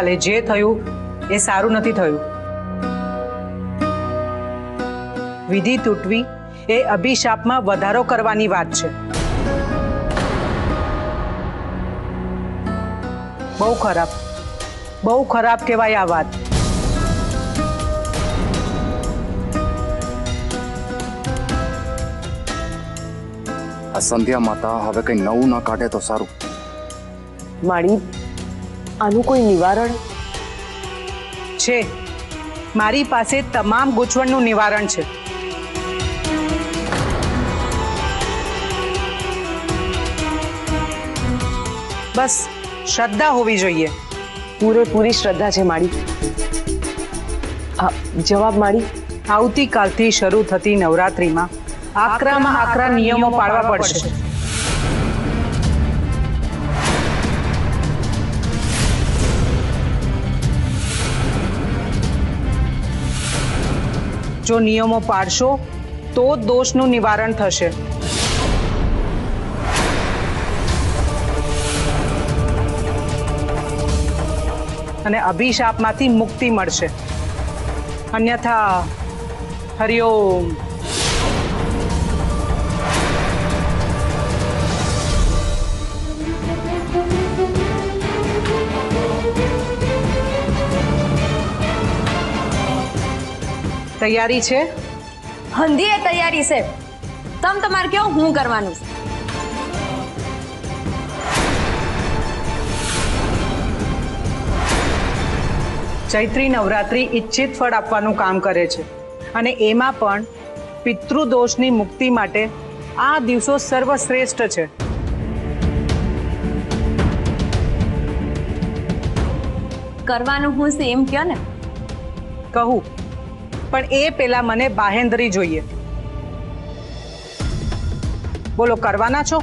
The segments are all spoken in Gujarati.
ગઈકાલે જે થયું એ સારું નથી થયું વિધિ તૂટવી એ અભિશાપમાં વધારો કરવાની વાત છે બહુ ખરાબ બહુ ખરાબ કહેવાય આ વાત સંધ્યા માતા હવે કઈ નવું ના કાઢે તો સારું મારી अनु कोई निवारण छे मारी पासे तमाम गोचवण નું નિવારણ છે બસ શ્રદ્ધા હોવી જોઈએ પૂરે પૂરી શ્રદ્ધા છે માડી જવાબ માડી આવતીકાલથી શરૂ થતી નવરાત્રીમાં આકરામાં આકરા નિયમો પાડવા પડશે જો નિયમો પારશો તો દોષનું નિવારણ થશે અને અભિશાપમાંથી મુક્તિ મળશે અન્યથા હર્યો તૈયારી છે હંધીએ તૈયારી છે તમ તમારે કહો હું કરવાનું છે ચૈત્રી નવરાત્રી ઈચ્છિત ફળ આપવાનું કામ કરે છે અને એમાં પણ પિતૃદોષની મુક્તિ માટે આ દિવસો સર્વશ્રેષ્ઠ છે કરવાનું હું છે એમ કહો ને કહું પણ એ પેલા મને બાહેન્દરી જોઈએ બોલો કરવાના છો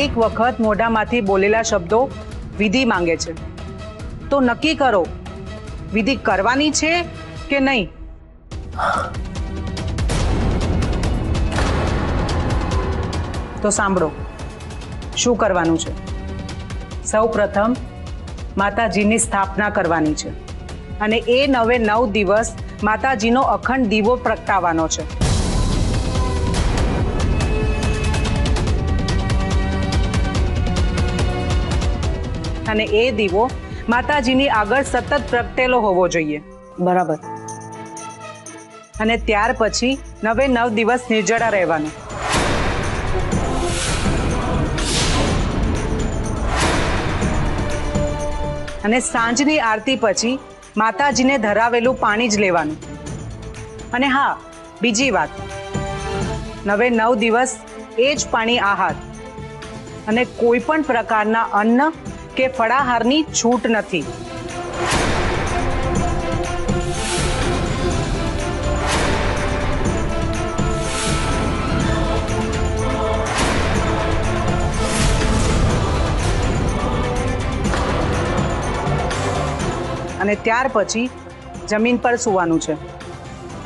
એક વખત મોઢામાંથી બોલેલા શબ્દો વિધી માંગે છે તો નક્કી કરો વિધી કરવાની છે કે નહીં તો સાંભળો શું કરવાનું છે સૌ પ્રથમ માતાજીની સ્થાપના કરવાની છે અને એ નવે નવ દિવસ માતાજીનો અખંડ દીવો પ્રગટાવવાનો છે અને એ દીવો માતાજીની આગળ સતત પ્રગટેલો હોવો જોઈએ બરાબર અને ત્યાર પછી નવે નવ દિવસ નિર્જળા રહેવાનું અને સાંજની આરતી પછી માતાજીને ધરાવેલું પાણી જ લેવાનું અને હા બીજી વાત નવે નવ દિવસ એજ પાણી આહાર અને કોઈ પણ પ્રકારના અન્ન કે ફરાહારની છૂટ નથી અને ત્યાર પછી જમીન પર સૂવાનું છે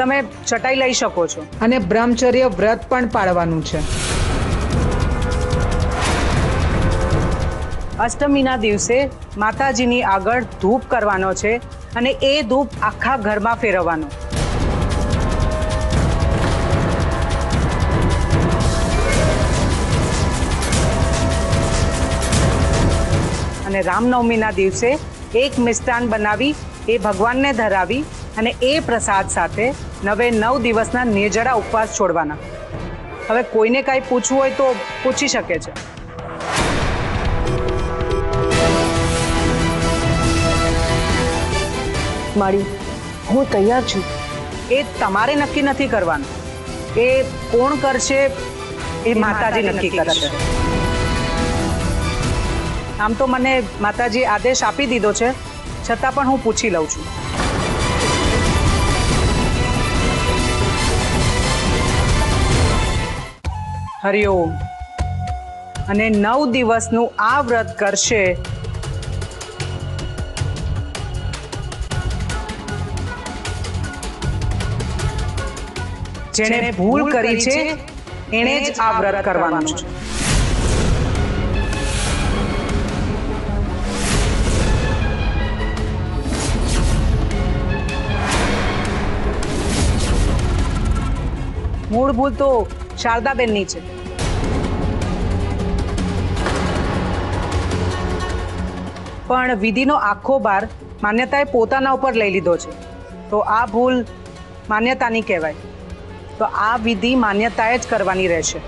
તમે ચટાઈ લઈ શકો છો અને બ્રહ્મચર્ય વ્રત પણ પાળવાનું છે અષ્ટમીના દિવસે માતાજીની આગળ ધૂપ કરવાનો છે અને એ ધૂપ આખા ઘરમાં ફેરવવાનો અને રામનવમીના દિવસે એક મિષ્ટાન બનાવી એ ભગવાનને ધરાવી અને એ પ્રસાદ સાથે નવે નવ દિવસના નિયજરા ઉપવાસ છોડવાના હવે કોઈને કઈ પૂછવું હોય તો પૂછી શકે છે માડી હું તૈયાર છું એ તમારે નક્કી નથી કરવાનું કે કોણ કરશે એ માતાજી નક્કી કરશે આમ તો મને માતાજી આદેશ આપી દીધો છે છતાં પણ હું પૂછી લઉં છું હરિઓમ અને નવ દિવસનું આ વ્રત કરશે જેણે ભૂલ કરી છે એને જ આ વ્રત કરવાનું છે મૂળ ભૂલ તો શારદાબેનની છે પણ વિધિનો આખો ભાર માન્યતાએ પોતાના ઉપર લઈ લીધો છે તો આ ભૂલ માન્યતાની કહેવાય તો આ વિધિ માન્યતાએ જ કરવાની રહેશે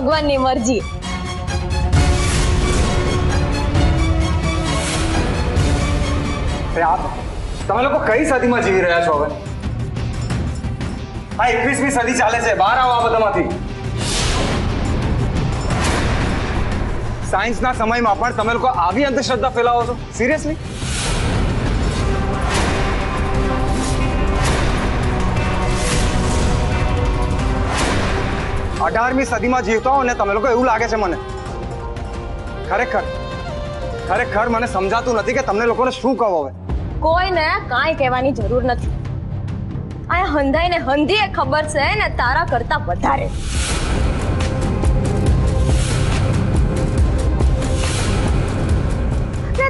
ભગવાનની મરજી આપ તમે લોકો કઈ સદીમાં જીવી રહ્યા છો હવે આ એકવીસમી સદી ચાલે છે બહાર આવો આ બધામાંથી સાયન્સના સમયમાં પણ તમે લોકો આવી અંધશ્રદ્ધા ફેલાવો છો સિરિયસલી અઢારમી સદીમાં જીવતા હો ને તમે લોકો એવું લાગે છે મને ખરેખર ખરેખર મને સમજાતું નથી કે તમને લોકોને શું કહો હવે કોઈને કાંઈ કહેવાની જરૂર નથી આ હંધાઈને હંધીએ ખબર છે ને તારા કરતા વધારે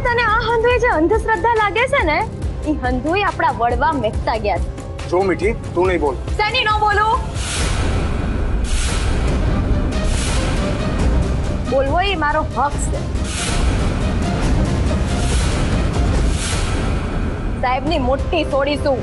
તને આ હંધુએ જે અંધશ્રદ્ધા લાગે છે ને એ હંધુએ આપણા વડવા મેકતા ગયા છે જો મીઠી તું નહીં બોલ સની નો બોલું બોલ હોય મારો ભાગ છે સાહેબની મોટી છોડી સુ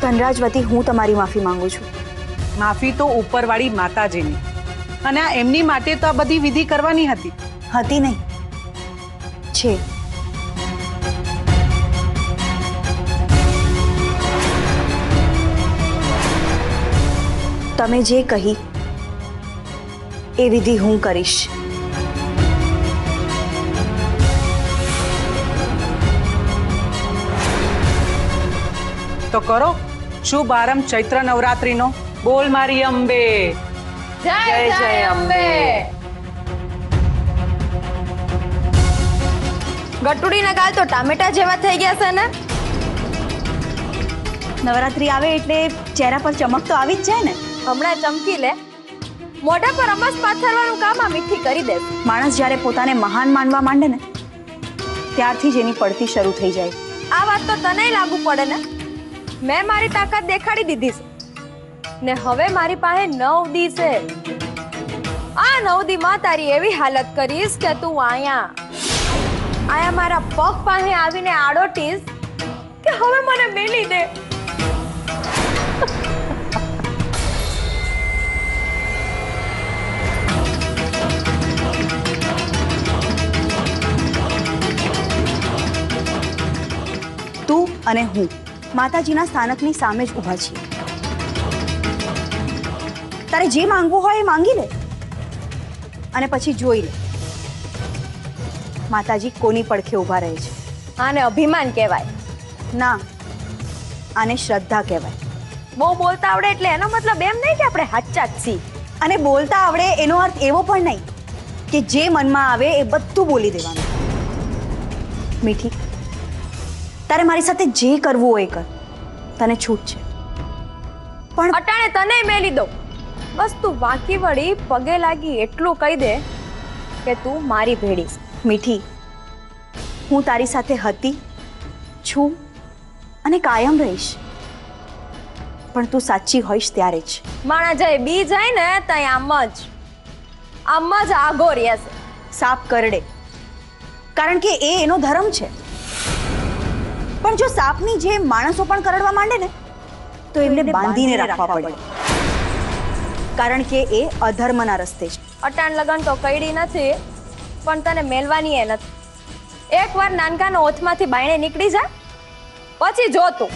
કનરાજવતી હું તમારી માફી માંગુ છું માફી તો ઉપરવાળી માતાજી ની અને આ એમની માટે તો આ બધી વિધિ કરવાની હતી હતી નહીં છે તમે જે કહી એ વિધી હું કરીશ તો કરો ચૂ બારમ ચૈત્ર નવરાત્રી નો બોલ મારી અંબે જય જય અંબે ગટુડી ન ગાલ તો ટામેટા જેવો થઈ ગયા છે ને નવરાત્રી આવે એટલે ચહેરા પર ચમક તો આવી જ છે ને હમણાં ચમકી લે મોઢા પર અમસ પાથરવાનું કામ આ મીઠી કરી દે માણસ જ્યારે પોતાને મહાન માનવા માંડે ને ત્યારથી જ એની પડતી શરૂ થઈ જાય આ વાત તો તને લાગુ પડે ને મેં મારી તાકાત દેખાડી દીધી છે ને હવે મારી પાસે નવ દી છે આ નવદીમાં તારી એવી હાલત કરીશ કે તું આયા આયા મારા પગ પાસે આવીને આડોટીશ કે હવે મને મેલી દે અને હું માતાજીના સ્થાનકની સામે જ ઊભા છીએ તારે જે માંગવું હોય એ માંગી લે અને પછી જોઈ લે માતાજી કોની પડખે ઊભા રહે છે આને અભિમાન કહેવાય ના આને શ્રદ્ધા કહેવાય બહુ બોલતા આવડે એટલે એનો મતલબ એમ નહીં કે આપણે હાચા જ છીએ અને બોલતા આવડે એનો અર્થ એવો પણ નહીં કે જે મનમાં આવે એ બધું બોલી દેવાનું મીઠી તારે મારી સાથે જે કરવું હોય કર તને છૂટ છે પણ અટાણે તને મેલી દઉં બસ તું વાંકી વળી પગે લાગી એટલું કહી દે કે તું મારી ભેડીશ મીઠી હું તારી સાથે હતી છું અને કાયમ રહીશ પણ તું સાચી હોઈશ ત્યારે જ માણા જાય બી જાય ને ત્યાં આમ જ આમ જ આગો રહ્યા છે સાપ કરડે કારણ કે એ એનો ધર્મ છે પણ જો સાપની જે માણસો પણ કરડવા માંડે ને તો એમને બાંધીને રાખવા પડ્યા કારણ કે એ અધર્મના રસ્તે છે અટાન લગન તો કઈડી નથી પણ તને મેલવાની હે એકવાર નાનકા નો ઓથમાંથી બાયણે નીકળી જા પછી જોતો